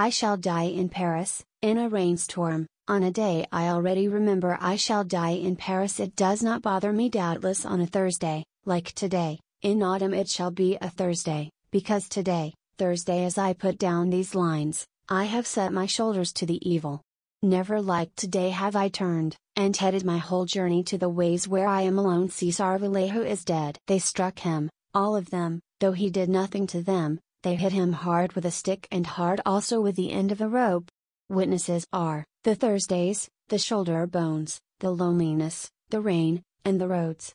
I shall die in Paris, in a rainstorm, on a day I already remember I shall die in Paris. It does not bother me doubtless on a Thursday, like today, in autumn it shall be a Thursday, because today, Thursday as I put down these lines, I have set my shoulders to the evil. Never like today have I turned, and headed my whole journey to the ways where I am alone. Cesar Vallejo is dead. They struck him, all of them, though he did nothing to them, they hit him hard with a stick and hard also with the end of a rope. Witnesses are, the Thursdays, the shoulder bones, the loneliness, the rain, and the roads.